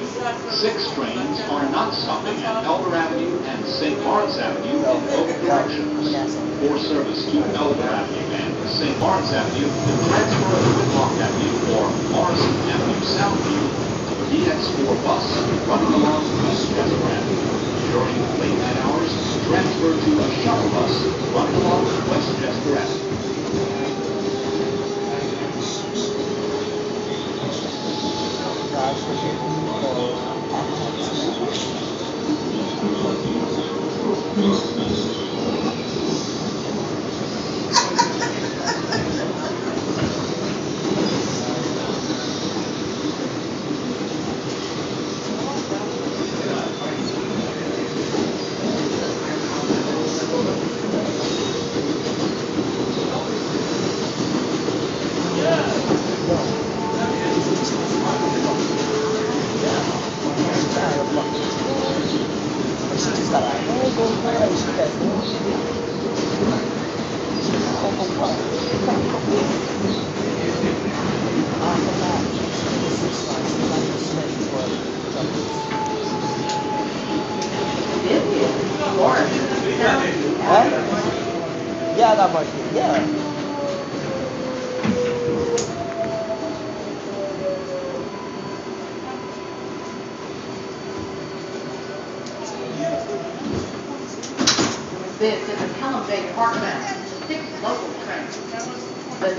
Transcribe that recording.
Six trains are not stopping at Elder Avenue and St. Lawrence Avenue in both directions. For service to Elder Avenue and St. Lawrence Avenue, the transfer of Whitlock Avenue or Morrison Avenue Soundview to the Bx4 bus running along Westchester Avenue. During late night hours, transfer to a shuttle bus running along Westchester Avenue. Yeah. Huh? Yeah, that be. Yeah. This is the Pelham Bay Park Mountain, six local trains. The